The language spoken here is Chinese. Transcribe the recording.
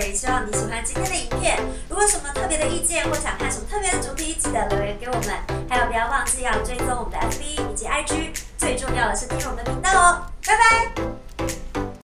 希望你喜欢今天的影片。如果有什么特别的意见，或想看什么特别的主题，记得留言给我们。还有，不要忘记要追踪我们的 FB 以及 IG。最重要的是订阅我们的频道哦！拜拜。